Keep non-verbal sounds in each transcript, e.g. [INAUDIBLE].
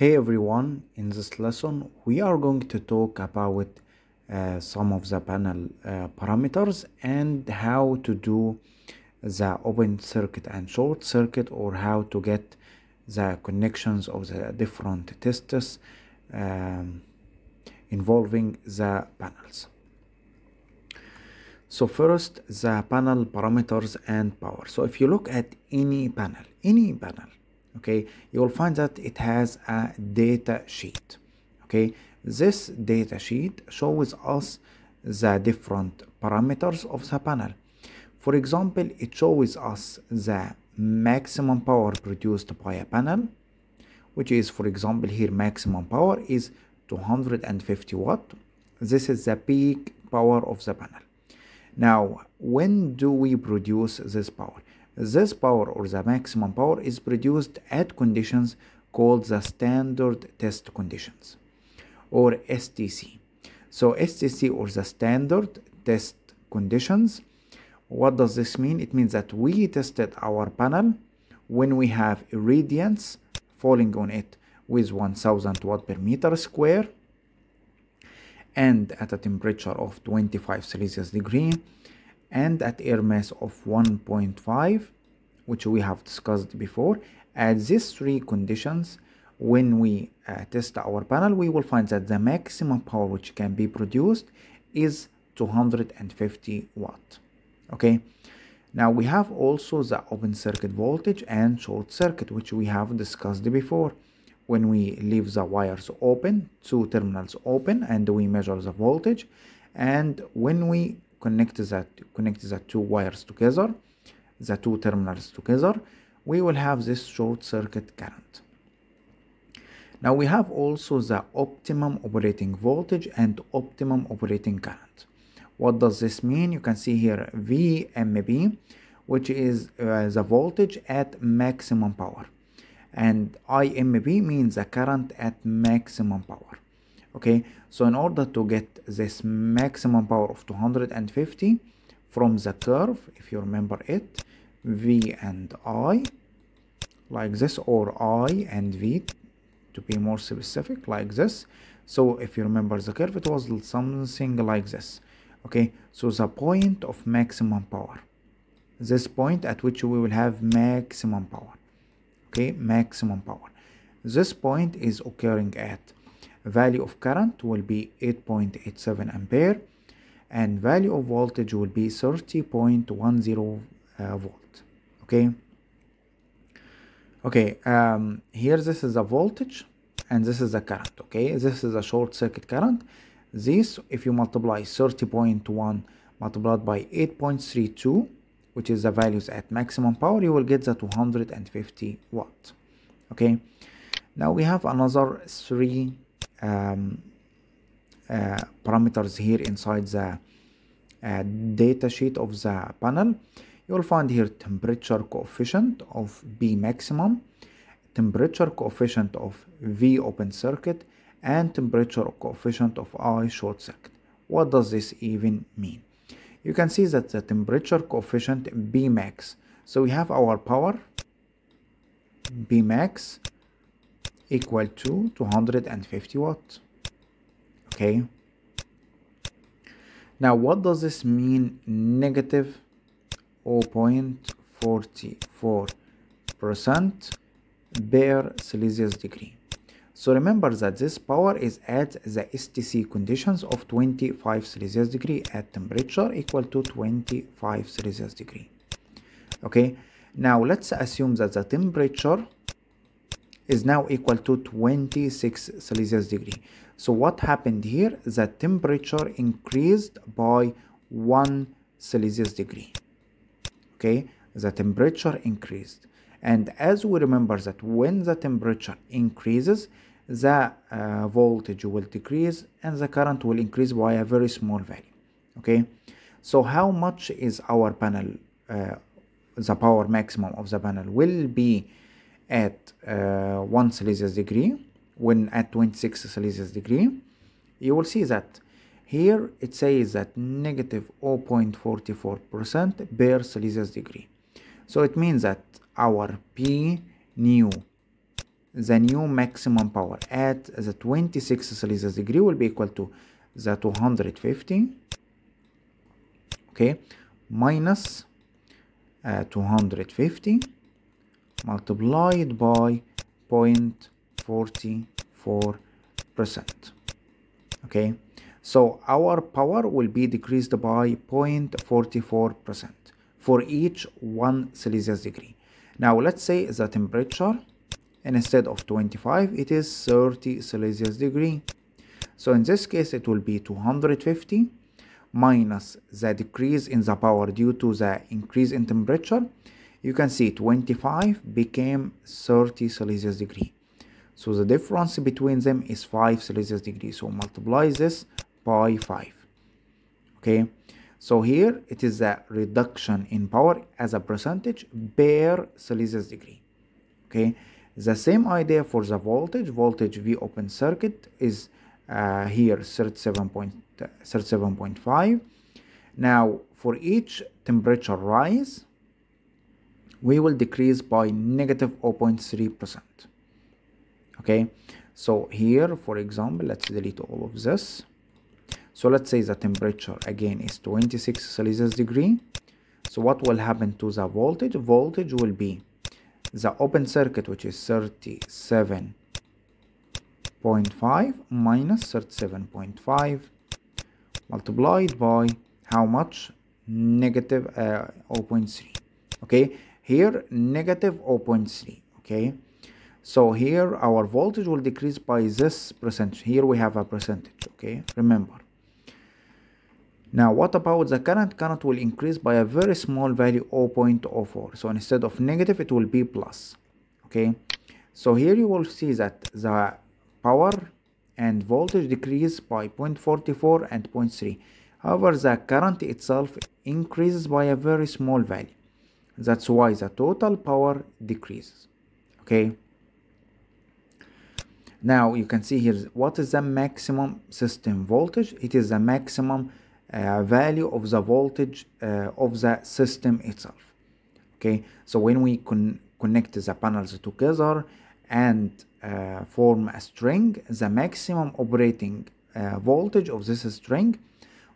Hey everyone, in this lesson we are going to talk about uh, some of the panel uh, parameters and how to do the open circuit and short circuit or how to get the connections of the different tests um, involving the panels. So first the panel parameters and power. So if you look at any panel, any panel, okay, you will find that it has a data sheet. Okay, this data sheet shows us the different parameters of the panel. For example, it shows us the maximum power produced by a panel, which is, for example, here maximum power is 250 watt. This is the peak power of the panel. Now, when do we produce this power? This power or the maximum power is produced at conditions called the standard test conditions or STC. So STC or the standard test conditions, what does this mean? It means that we tested our panel when we have irradiance falling on it with 1000 watt per meter square and at a temperature of 25 Celsius degree and at air mass of 1.5 which we have discussed before at these three conditions when we uh, test our panel we will find that the maximum power which can be produced is 250 watt. Okay? Now we have also the open circuit voltage and short circuit which we have discussed before. When we leave the wires open two terminals open and we measure the voltage and when we connect that connect the two wires together the two terminals together we will have this short circuit current. Now we have also the optimum operating voltage and optimum operating current. What does this mean? You can see here vmp which is uh, the voltage at maximum power. And IMP means the current at maximum power. Okay so in order to get this maximum power of 250 from the curve if you remember it V and I like this or I and V to be more specific like this. So if you remember the curve it was something like this okay? So the point of maximum power. This point at which we will have maximum power okay? Maximum power. This point is occurring at value of current will be 8.87 ampere and value of voltage will be 30.10 uh, volt okay. Okay um, here this is a voltage and this is a current okay? This is a short circuit current. This if you multiply 30.1 multiplied by 8.32 which is the values at maximum power you will get the 250 watt okay? Now we have another three um, uh, parameters here inside the uh, data sheet of the panel you will find here temperature coefficient of B maximum temperature coefficient of V open circuit and temperature coefficient of I short circuit. What does this even mean? You can see that the temperature coefficient B max. So we have our power B max equal to 250 watts. Okay. Now what does this mean negative 0.44 percent per celsius degree so remember that this power is at the STC conditions of 25 Celsius degree at temperature equal to 25 Celsius degree. Okay, now let's assume that the temperature is now equal to 26 Celsius degree. So what happened here? The temperature increased by 1 Celsius degree. Okay, the temperature increased. And as we remember that when the temperature increases, the uh, voltage will decrease and the current will increase by a very small value okay so how much is our panel uh, the power maximum of the panel will be at uh, 1 celsius degree when at 26 celsius degree you will see that here it says that negative negative 0.44 percent per celsius degree. So it means that our p new the new maximum power at the 26 Celsius degree will be equal to the 250 okay minus uh, 250 multiplied by 0.44 percent okay so our power will be decreased by 0.44 percent for each 1 Celsius degree. Now let's say the temperature and instead of 25 it is 30 Celsius degree. So in this case it will be 250 minus the decrease in the power due to the increase in temperature. You can see 25 became 30 Celsius degree. So the difference between them is 5 Celsius degree. So multiply this by 5 okay? So here it is a reduction in power as a percentage per Celsius degree. Okay? The same idea for the voltage. Voltage v open circuit is uh, here 37.37.5 now for each temperature rise we will decrease by negative 0.3 percent. Okay? So here for example let's delete all of this so let's say the temperature again is 26 celsius degree. So what will happen to the voltage? Voltage will be the open circuit which is 37.5 minus 37.5 multiplied by how much? Negative uh, 0.3 okay here negative 0.3 okay? So here our voltage will decrease by this percentage. Here we have a percentage okay? Remember now what about the current current will increase by a very small value 0.04 so instead of negative it will be plus okay? So here you will see that the power and voltage decrease by 0.44 and 0.3 however the current itself increases by a very small value. That's why the total power decreases okay? Now you can see here what is the maximum system voltage? It is the maximum value of the voltage uh, of the system itself. Okay so when we con connect the panels together and uh, form a string the maximum operating uh, voltage of this string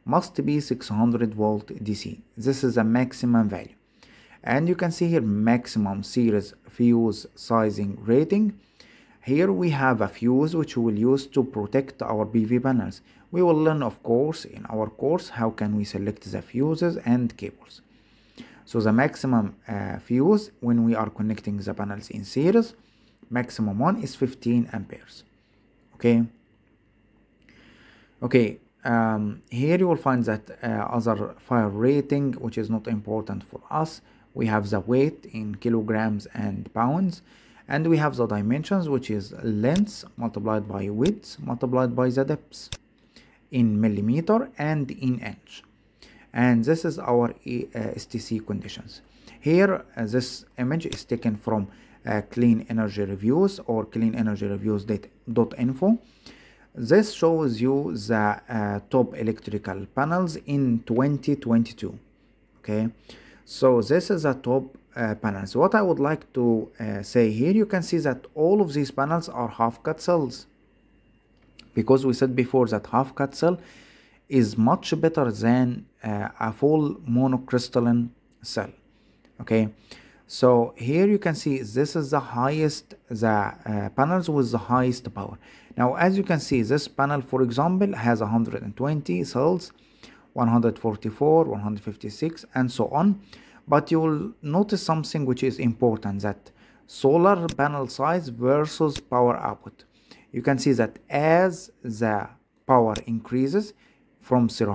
must be 600 volt DC this is a maximum value. And you can see here maximum series fuse sizing rating. Here we have a fuse which we will use to protect our PV panels. We will learn of course in our course how can we select the fuses and cables. So the maximum uh, fuse when we are connecting the panels in series, maximum one is 15 amperes. Okay. Okay, um, here you will find that uh, other fire rating which is not important for us. We have the weight in kilograms and pounds and we have the dimensions which is length multiplied by width multiplied by the depth in millimeter and in inch and this is our uh, STC conditions here uh, this image is taken from uh, clean energy reviews or clean energy reviews dot info this shows you the uh, top electrical panels in 2022 okay so this is a top uh, panels. What I would like to uh, say here, you can see that all of these panels are half-cut cells. Because we said before that half-cut cell is much better than uh, a full monocrystalline cell. Okay, so here you can see this is the highest, the uh, panels with the highest power. Now, as you can see, this panel, for example, has 120 cells, 144, 156, and so on but you will notice something which is important that solar panel size versus power output you can see that as the power increases from 0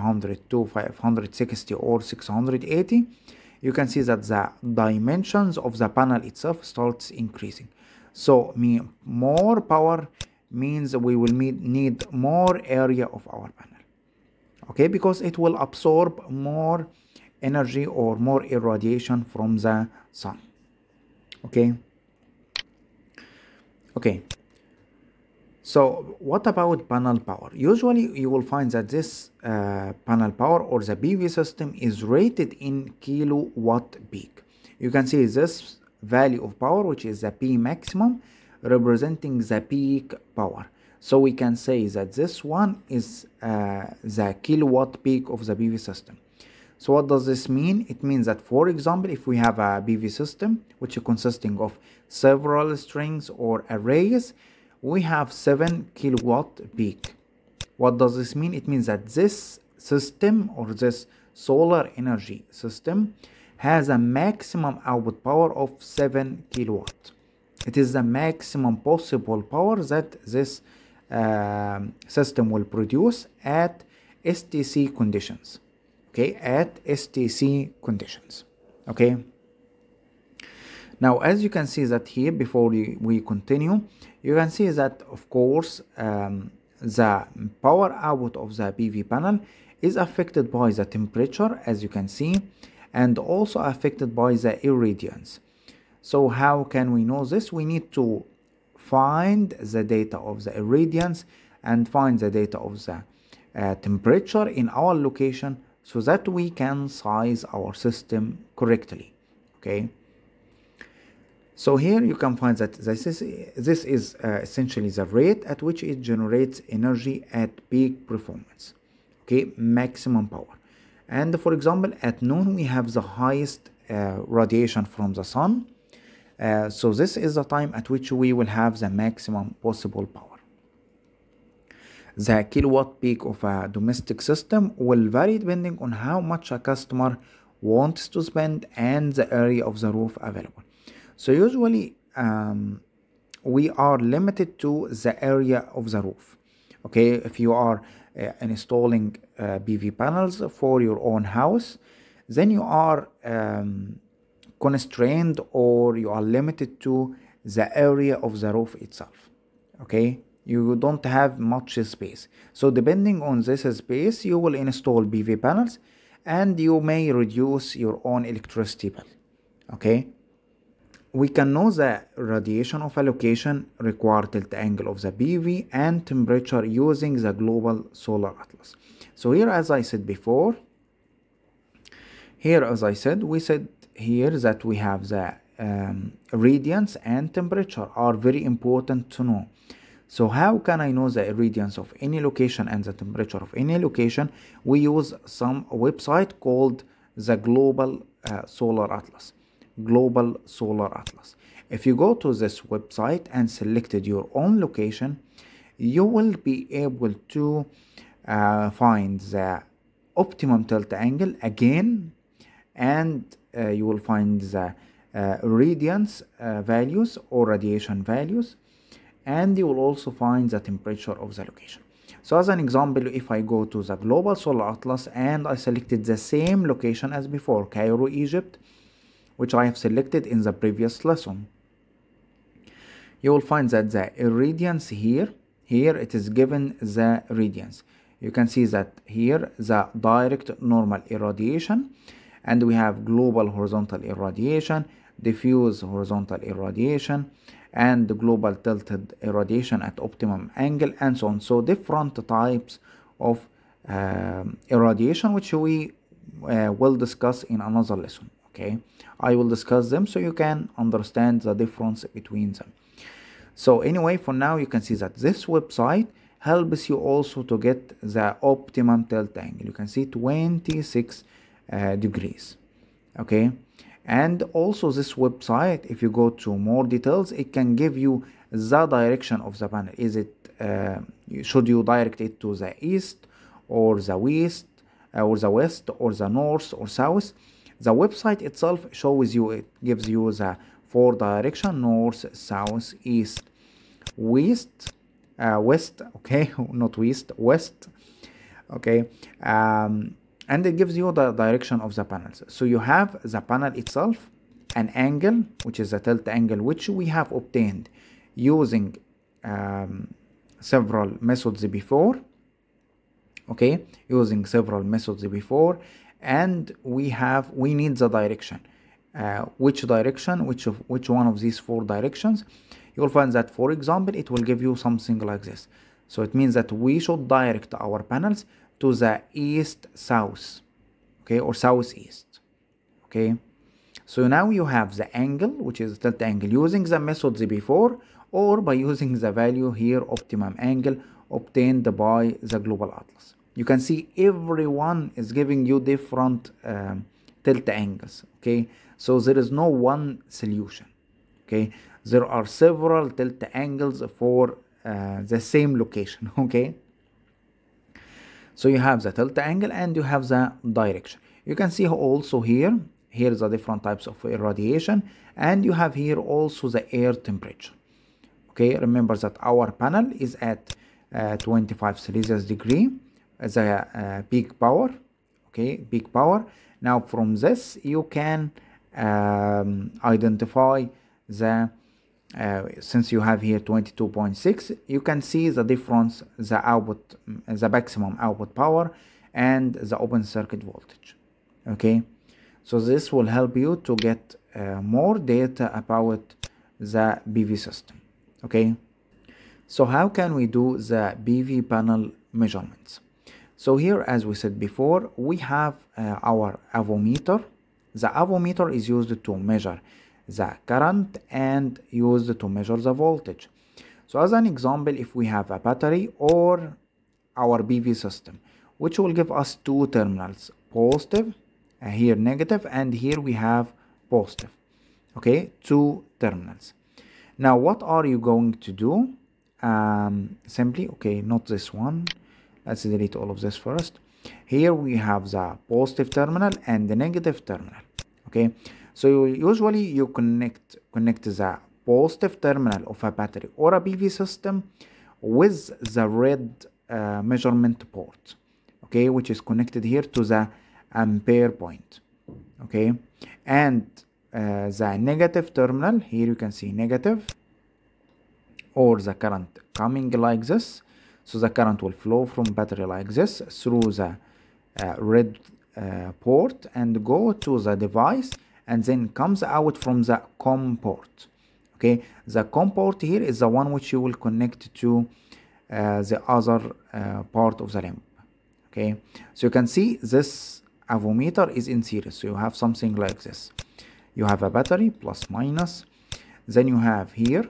to 560 or 680 you can see that the dimensions of the panel itself starts increasing. So more power means we will need more area of our panel. Okay? Because it will absorb more energy or more irradiation from the sun. Okay? Okay so what about panel power? Usually you will find that this uh, panel power or the PV system is rated in kilowatt peak. You can see this value of power which is the P maximum representing the peak power. So we can say that this one is uh, the kilowatt peak of the PV system. So what does this mean? It means that for example if we have a PV system which is consisting of several strings or arrays we have 7 kilowatt peak. What does this mean? It means that this system or this solar energy system has a maximum output power of 7 kilowatt. It is the maximum possible power that this uh, system will produce at STC conditions. Okay at STC conditions. Okay? Now as you can see that here before we, we continue you can see that of course um, the power output of the PV panel is affected by the temperature as you can see and also affected by the irradiance. So how can we know this? We need to find the data of the irradiance and find the data of the uh, temperature in our location so that we can size our system correctly okay so here you can find that this is, this is uh, essentially the rate at which it generates energy at peak performance okay maximum power. And for example at noon we have the highest uh, radiation from the sun. Uh, so this is the time at which we will have the maximum possible power. The kilowatt peak of a domestic system will vary depending on how much a customer wants to spend and the area of the roof available so usually um, we are limited to the area of the roof. Okay if you are uh, installing uh, PV panels for your own house then you are um, constrained or you are limited to the area of the roof itself. Okay you don't have much space. So depending on this space you will install PV panels and you may reduce your own electricity bill. Okay we can know the radiation of a location require tilt angle of the PV and temperature using the global solar atlas so here as I said before here as I said we said here that we have the um, radiance and temperature are very important to know so how can I know the irradiance of any location and the temperature of any location? We use some website called the Global uh, Solar Atlas. Global Solar Atlas. If you go to this website and selected your own location, you will be able to uh, find the optimum tilt angle again and uh, you will find the uh, radiance uh, values or radiation values and you will also find the temperature of the location so as an example if I go to the global solar atlas and I selected the same location as before Cairo Egypt which I have selected in the previous lesson. You will find that the irradiance here here it is given the radiance. You can see that here the direct normal irradiation and we have global horizontal irradiation diffuse horizontal irradiation and global tilted irradiation at optimum angle and so on. So different types of um, irradiation which we uh, will discuss in another lesson okay? I will discuss them so you can understand the difference between them. So anyway for now you can see that this website helps you also to get the optimum tilt angle. You can see 26 uh, degrees okay? And also this website if you go to more details it can give you the direction of the panel. Is it uh, should you direct it to the east or the west uh, or the west or the north or south the website itself shows you it gives you the four direction north south east west uh, west [LAUGHS] okay not west west okay um, and it gives you the direction of the panels. So you have the panel itself an angle which is a tilt angle which we have obtained using um, several methods before okay using several methods before and we have we need the direction. Uh, which direction which of which one of these four directions? You will find that for example it will give you something like this. So it means that we should direct our panels to the east south okay or southeast okay? So now you have the angle which is tilt angle using the methods before or by using the value here optimum angle obtained by the global atlas. You can see everyone is giving you different um, tilt angles okay? So there is no one solution okay? There are several tilt angles for uh, the same location [LAUGHS] okay? So you have the tilt angle and you have the direction. You can see also here here is the different types of irradiation and you have here also the air temperature. Okay remember that our panel is at 25 celsius degree the uh, peak power okay peak power. Now from this you can um, identify the uh, since you have here 22.6 you can see the difference the output the maximum output power and the open circuit voltage okay? So this will help you to get uh, more data about the PV system okay so how can we do the PV panel measurements? So here as we said before we have uh, our avometer. The avometer is used to measure the current and used to measure the voltage. So as an example if we have a battery or our PV system which will give us two terminals positive uh, here negative and here we have positive. Okay two terminals. Now what are you going to do um, simply okay not this one. Let's delete all of this first. Here we have the positive terminal and the negative terminal. Okay so usually you connect connect the positive terminal of a battery or a PV system with the red uh, measurement port. Okay which is connected here to the ampere point. Okay and uh, the negative terminal here you can see negative or the current coming like this. So the current will flow from battery like this through the uh, red uh, port and go to the device and then comes out from the COM port. Okay? The COM port here is the one which you will connect to uh, the other uh, part of the lamp okay? So you can see this avometer is in series. So you have something like this. You have a battery plus minus. Then you have here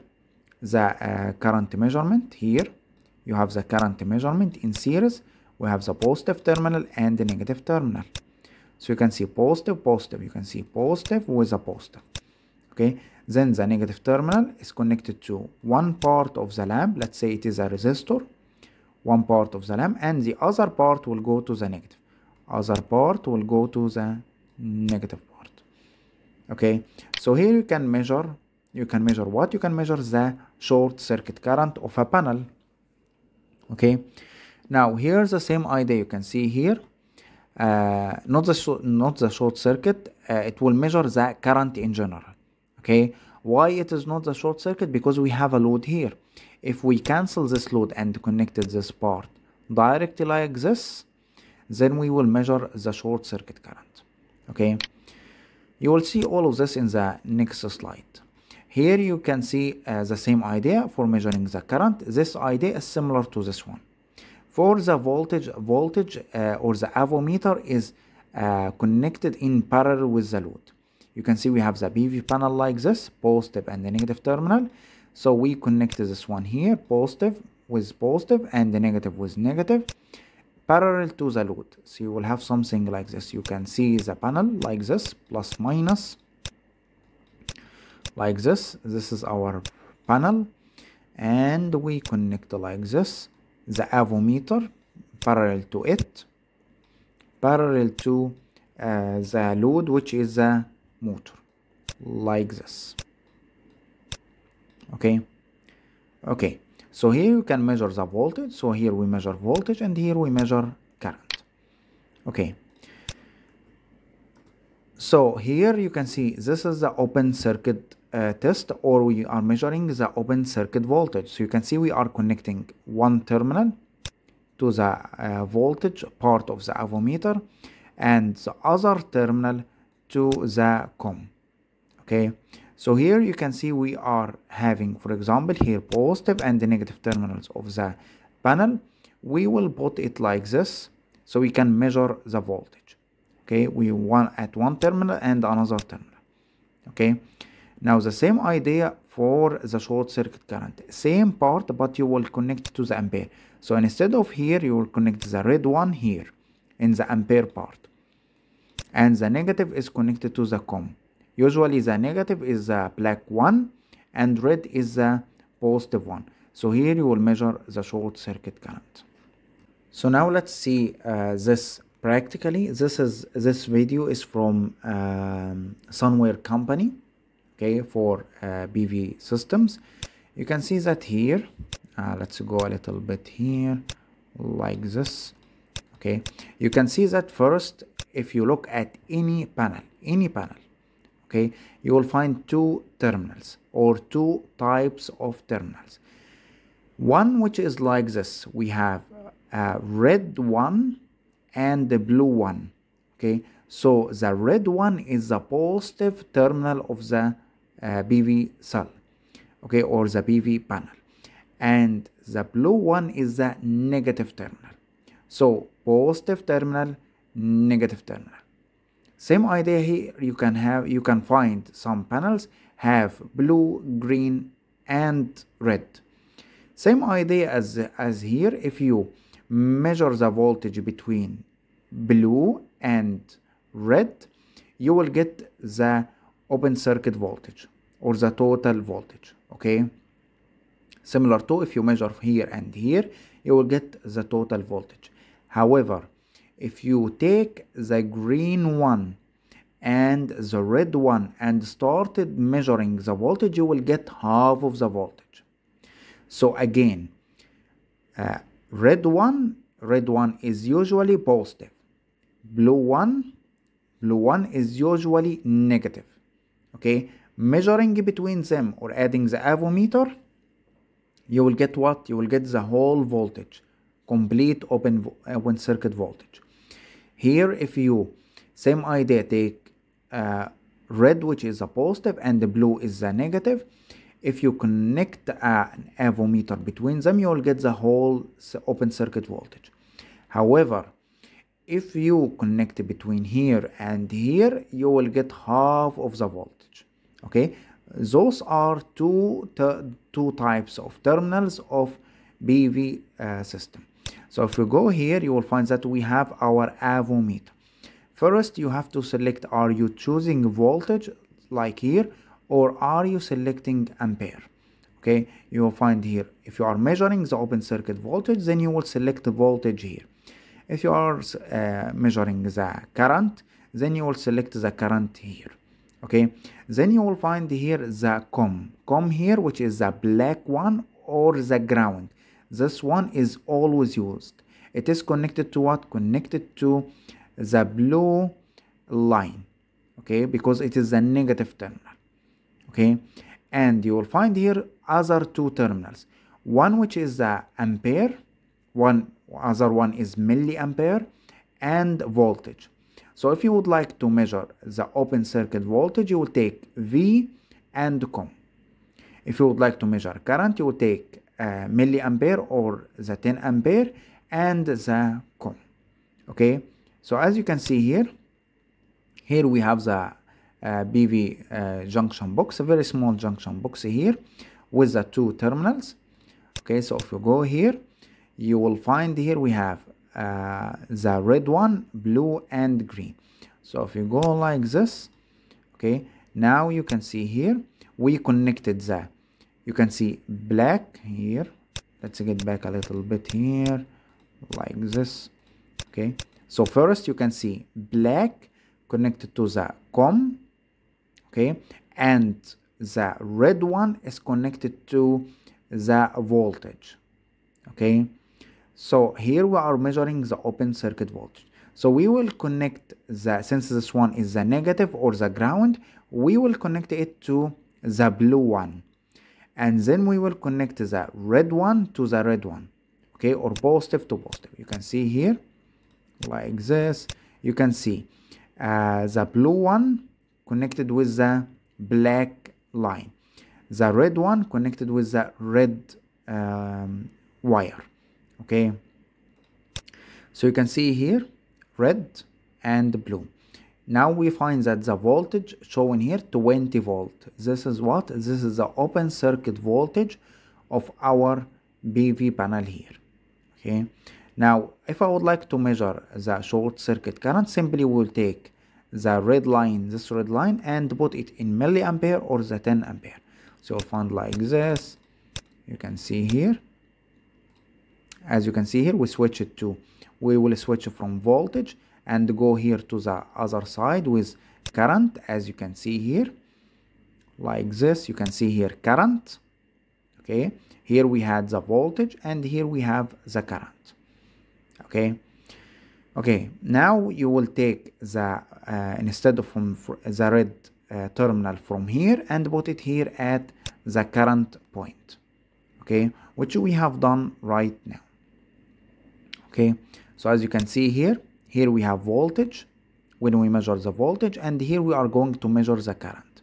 the uh, current measurement here. You have the current measurement in series. We have the positive terminal and the negative terminal. So you can see positive positive. You can see positive with a positive. Okay? Then the negative terminal is connected to one part of the lamp. Let's say it is a resistor. One part of the lamp and the other part will go to the negative. Other part will go to the negative part. Okay? So here you can measure you can measure what? You can measure the short circuit current of a panel. Okay? Now here's the same idea you can see here. Uh, not the not the short circuit. Uh, it will measure the current in general. Okay? Why it is not the short circuit? Because we have a load here. If we cancel this load and connected this part directly like this then we will measure the short circuit current. Okay? You will see all of this in the next slide here you can see uh, the same idea for measuring the current. This idea is similar to this one. For the voltage voltage uh, or the avometer is uh, connected in parallel with the load. You can see we have the PV panel like this positive and the negative terminal. So we connected this one here positive with positive and the negative with negative parallel to the load. So you will have something like this. You can see the panel like this plus minus like this. This is our panel. And we connect like this. The avometer parallel to it. Parallel to uh, the load which is the motor. Like this. Okay? Okay. So here you can measure the voltage. So here we measure voltage and here we measure current. Okay. So here you can see this is the open circuit uh, test or we are measuring the open circuit voltage. So you can see we are connecting one terminal to the uh, voltage part of the avometer and the other terminal to the COM okay? So here you can see we are having for example here positive and the negative terminals of the panel. We will put it like this so we can measure the voltage okay? We want at one terminal and another terminal okay now the same idea for the short circuit current. Same part but you will connect to the ampere. So instead of here you will connect the red one here in the ampere part. And the negative is connected to the com. Usually the negative is the black one and red is the positive one. So here you will measure the short circuit current. So now let's see uh, this practically. This is this video is from um, Sunwear company okay for uh, PV systems. You can see that here. Uh, let's go a little bit here like this okay. You can see that first if you look at any panel any panel okay you will find two terminals or two types of terminals. One which is like this we have a red one and the blue one okay. So the red one is the positive terminal of the uh, PV cell okay or the PV panel. And the blue one is the negative terminal. So positive terminal negative terminal. Same idea here you can have you can find some panels have blue green and red. Same idea as as here if you measure the voltage between blue and red you will get the open circuit voltage or the total voltage okay? Similar to if you measure here and here you will get the total voltage. However if you take the green one and the red one and started measuring the voltage you will get half of the voltage. So again uh, red one red one is usually positive. Blue one blue one is usually negative okay? Measuring between them or adding the avometer you will get what? You will get the whole voltage complete open open circuit voltage. Here if you same idea take uh, red which is a positive and the blue is a negative. If you connect an avometer between them you will get the whole open circuit voltage. However if you connect between here and here you will get half of the voltage okay? Those are two two types of terminals of PV uh, system. So if we go here you will find that we have our avometer. First you have to select are you choosing voltage like here or are you selecting ampere? Okay? You will find here if you are measuring the open circuit voltage then you will select the voltage here. If you are uh, measuring the current then you will select the current here okay? Then you will find here the com. Com here which is the black one or the ground. This one is always used. It is connected to what? Connected to the blue line. Okay? Because it is the negative terminal. Okay? And you will find here other two terminals. One which is the ampere one other one is milliampere and voltage so if you would like to measure the open circuit voltage you will take v and com. If you would like to measure current you will take uh, milliampere or the 10 ampere and the com. Okay? So as you can see here here we have the uh, PV uh, junction box a very small junction box here with the two terminals. Okay? So if you go here you will find here we have uh, the red one blue and green. So if you go like this okay now you can see here we connected the you can see black here. Let's get back a little bit here like this okay. So first you can see black connected to the com okay and the red one is connected to the voltage okay so here we are measuring the open circuit voltage. So we will connect the since this one is the negative or the ground we will connect it to the blue one. And then we will connect the red one to the red one. Okay or positive to positive. You can see here like this. You can see uh, the blue one connected with the black line. The red one connected with the red um, wire okay. So you can see here red and blue. Now we find that the voltage shown here 20 volt. This is what? This is the open circuit voltage of our PV panel here. Okay. Now if I would like to measure the short circuit current simply we'll take the red line this red line and put it in milliampere or the 10 ampere. So find like this. You can see here as you can see here we switch it to we will switch from voltage and go here to the other side with current as you can see here. Like this you can see here current. Okay here we had the voltage and here we have the current. Okay okay now you will take the uh, instead of from the red uh, terminal from here and put it here at the current point. Okay which we have done right now okay? So as you can see here here we have voltage. When we measure the voltage and here we are going to measure the current.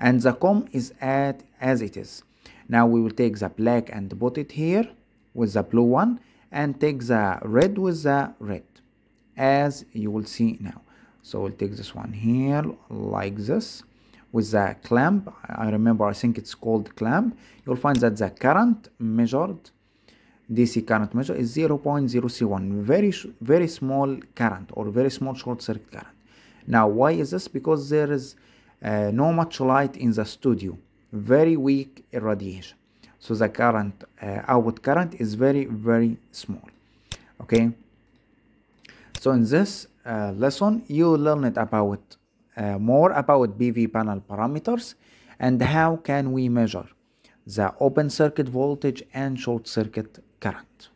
And the com is at as it is. Now we will take the black and put it here with the blue one and take the red with the red as you will see now. So we'll take this one here like this with the clamp. I remember i think it's called clamp. You'll find that the current measured DC current measure is 0.031 very very small current or very small short circuit current. Now why is this? Because there is uh, no much light in the studio very weak irradiation so the current uh, output current is very very small okay? So in this uh, lesson you learned about uh, more about PV panel parameters and how can we measure the open circuit voltage and short circuit current.